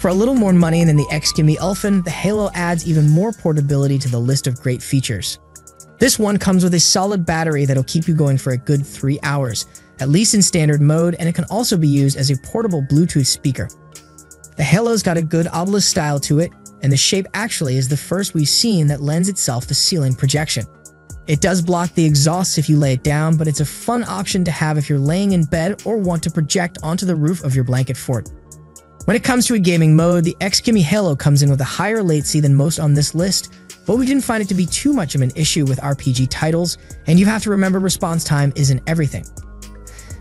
For a little more money than the XGIMI Elfin, the Halo adds even more portability to the list of great features. This one comes with a solid battery that'll keep you going for a good 3 hours, at least in standard mode, and it can also be used as a portable Bluetooth speaker. The Halo's got a good obelisk style to it, and the shape actually is the first we've seen that lends itself to ceiling projection. It does block the exhausts if you lay it down, but it's a fun option to have if you're laying in bed or want to project onto the roof of your blanket fort. When it comes to a gaming mode, the XGIMI Halo comes in with a higher latency than most on this list, but we didn't find it to be too much of an issue with RPG titles, and you have to remember response time isn't everything.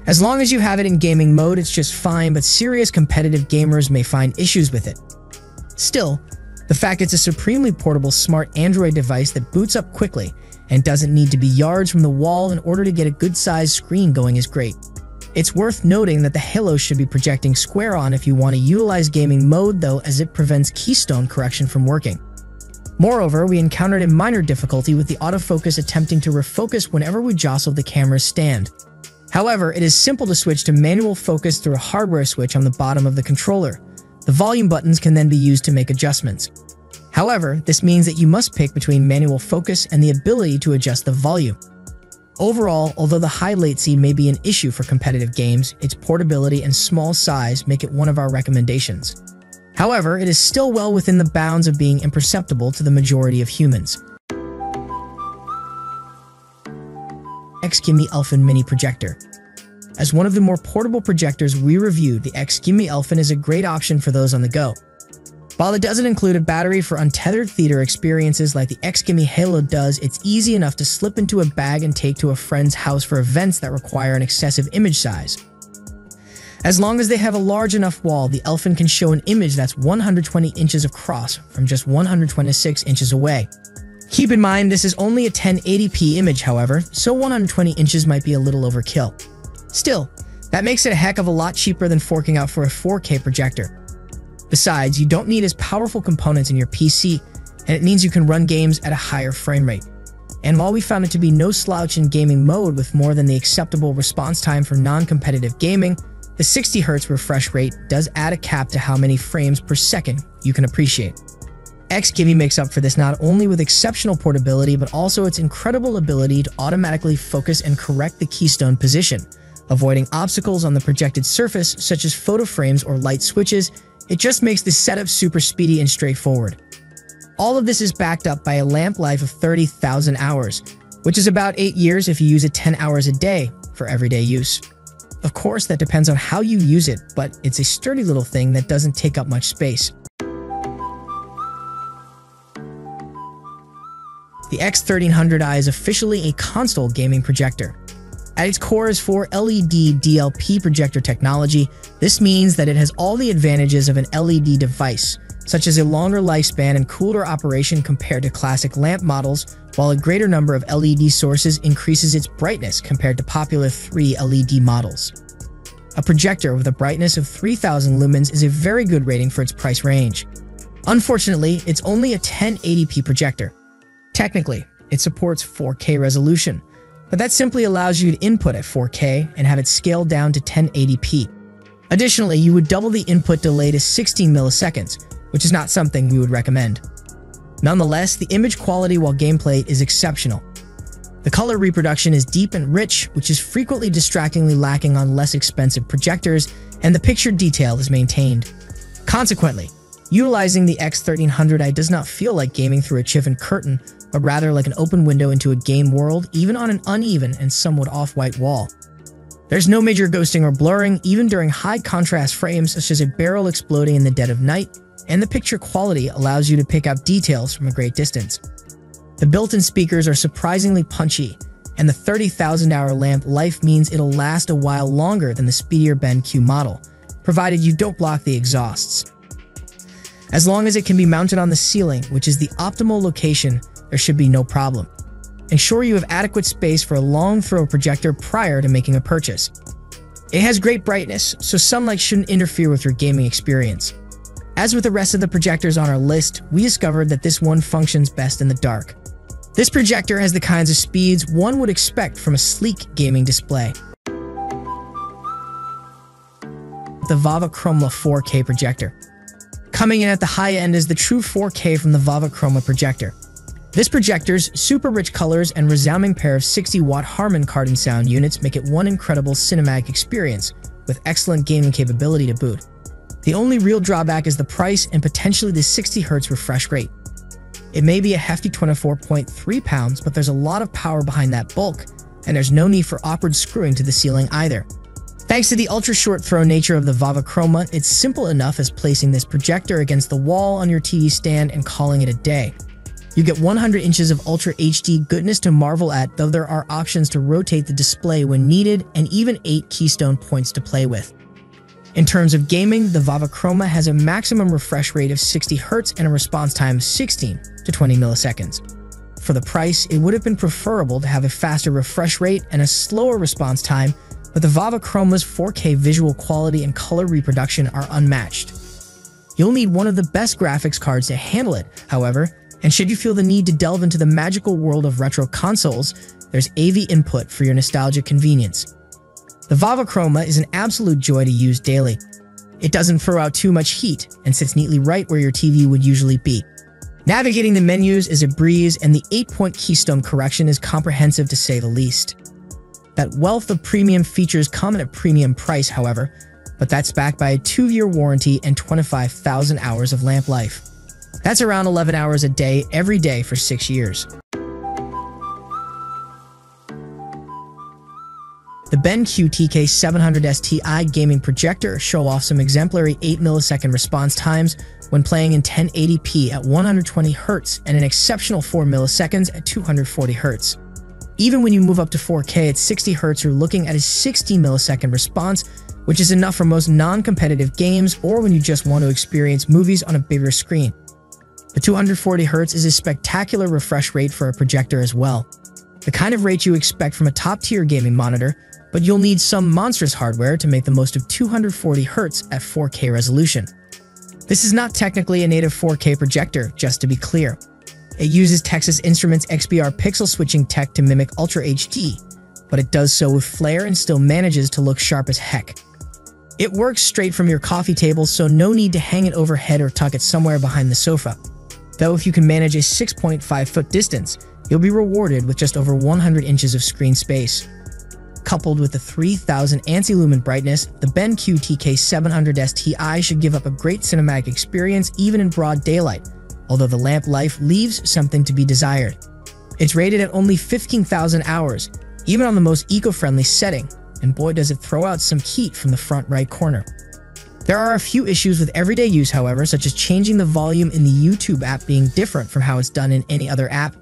As long as you have it in gaming mode, it's just fine, but serious competitive gamers may find issues with it. Still, the fact it's a supremely portable smart Android device that boots up quickly and doesn't need to be yards from the wall in order to get a good-sized screen going is great. It's worth noting that the Halo should be projecting square on if you want to utilize gaming mode though as it prevents keystone correction from working. Moreover, we encountered a minor difficulty with the autofocus attempting to refocus whenever we jostled the camera's stand. However, it is simple to switch to manual focus through a hardware switch on the bottom of the controller. The volume buttons can then be used to make adjustments. However, this means that you must pick between manual focus and the ability to adjust the volume. Overall, although the high latency may be an issue for competitive games, its portability and small size make it one of our recommendations. However, it is still well within the bounds of being imperceptible to the majority of humans. XGIMI Elfin Mini Projector As one of the more portable projectors we reviewed, the XGIMI Elfin is a great option for those on the go. While it doesn't include a battery for untethered theater experiences like the XGIMI Halo does, it's easy enough to slip into a bag and take to a friend's house for events that require an excessive image size. As long as they have a large enough wall, the Elfin can show an image that's 120 inches across from just 126 inches away. Keep in mind, this is only a 1080p image, however, so 120 inches might be a little overkill. Still, that makes it a heck of a lot cheaper than forking out for a 4K projector. Besides, you don't need as powerful components in your PC, and it means you can run games at a higher frame rate. And while we found it to be no slouch in gaming mode with more than the acceptable response time for non-competitive gaming, the 60Hz refresh rate does add a cap to how many frames per second you can appreciate. XGIMI makes up for this not only with exceptional portability, but also its incredible ability to automatically focus and correct the keystone position, avoiding obstacles on the projected surface such as photo frames or light switches it just makes the setup super speedy and straightforward. All of this is backed up by a lamp life of 30,000 hours, which is about 8 years if you use it 10 hours a day for everyday use. Of course, that depends on how you use it, but it's a sturdy little thing that doesn't take up much space. The X1300i is officially a console gaming projector. At its core is 4 LED DLP projector technology. This means that it has all the advantages of an LED device, such as a longer lifespan and cooler operation compared to classic lamp models, while a greater number of LED sources increases its brightness compared to popular 3 LED models. A projector with a brightness of 3000 lumens is a very good rating for its price range. Unfortunately, it's only a 1080p projector. Technically, it supports 4K resolution, but that simply allows you to input at 4K and have it scaled down to 1080p. Additionally, you would double the input delay to 16 milliseconds, which is not something we would recommend. Nonetheless, the image quality while gameplay is exceptional. The color reproduction is deep and rich, which is frequently distractingly lacking on less expensive projectors, and the picture detail is maintained. Consequently, utilizing the X1300i does not feel like gaming through a chiffon curtain, but rather like an open window into a game world, even on an uneven and somewhat off-white wall. There's no major ghosting or blurring, even during high contrast frames such as a barrel exploding in the dead of night, and the picture quality allows you to pick out details from a great distance. The built-in speakers are surprisingly punchy, and the 30,000 hour lamp life means it'll last a while longer than the speedier BenQ model, provided you don't block the exhausts. As long as it can be mounted on the ceiling, which is the optimal location there should be no problem. Ensure you have adequate space for a long throw projector prior to making a purchase. It has great brightness, so sunlight shouldn't interfere with your gaming experience. As with the rest of the projectors on our list, we discovered that this one functions best in the dark. This projector has the kinds of speeds one would expect from a sleek gaming display. The Vava Chroma 4K projector. Coming in at the high end is the true 4K from the Vava Chroma projector. This projector's super rich colors and resounding pair of 60-watt Harman Kardon sound units make it one incredible cinematic experience, with excellent gaming capability to boot. The only real drawback is the price and potentially the 60Hz refresh rate. It may be a hefty 24.3 pounds, but there's a lot of power behind that bulk, and there's no need for awkward screwing to the ceiling either. Thanks to the ultra-short throw nature of the Vava Chroma, it's simple enough as placing this projector against the wall on your TV stand and calling it a day. You get 100 inches of Ultra HD goodness to marvel at, though there are options to rotate the display when needed and even 8 keystone points to play with. In terms of gaming, the Vava Chroma has a maximum refresh rate of 60 Hz and a response time of 16 to 20 milliseconds. For the price, it would have been preferable to have a faster refresh rate and a slower response time, but the Vava Chroma's 4K visual quality and color reproduction are unmatched. You'll need one of the best graphics cards to handle it, however, and should you feel the need to delve into the magical world of retro consoles, there's AV input for your nostalgic convenience. The Vava Chroma is an absolute joy to use daily. It doesn't throw out too much heat and sits neatly right where your TV would usually be. Navigating the menus is a breeze and the 8-point keystone correction is comprehensive to say the least. That wealth of premium features come at a premium price, however, but that's backed by a 2-year warranty and 25,000 hours of lamp life. That's around 11 hours a day every day for 6 years. The BenQ TK700 STI gaming projector show off some exemplary 8 millisecond response times when playing in 1080p at 120 Hz and an exceptional 4 milliseconds at 240 Hz. Even when you move up to 4K at 60 Hz, you're looking at a 60 millisecond response, which is enough for most non-competitive games or when you just want to experience movies on a bigger screen. The 240 Hz is a spectacular refresh rate for a projector as well. The kind of rate you expect from a top-tier gaming monitor, but you'll need some monstrous hardware to make the most of 240 Hz at 4K resolution. This is not technically a native 4K projector, just to be clear. It uses Texas Instruments XPR pixel switching tech to mimic Ultra HD, but it does so with flair and still manages to look sharp as heck. It works straight from your coffee table, so no need to hang it overhead or tuck it somewhere behind the sofa. Though if you can manage a 6.5 foot distance, you'll be rewarded with just over 100 inches of screen space. Coupled with the 3000 ANSI lumen brightness, the BenQ TK700 STI should give up a great cinematic experience even in broad daylight, although the lamp life leaves something to be desired. It's rated at only 15,000 hours, even on the most eco-friendly setting, and boy does it throw out some heat from the front right corner. There are a few issues with everyday use, however, such as changing the volume in the YouTube app being different from how it's done in any other app,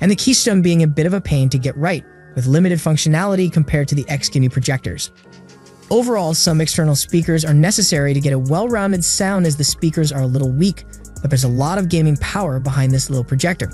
and the keystone being a bit of a pain to get right, with limited functionality compared to the XGIMI projectors. Overall, some external speakers are necessary to get a well-rounded sound as the speakers are a little weak, but there's a lot of gaming power behind this little projector.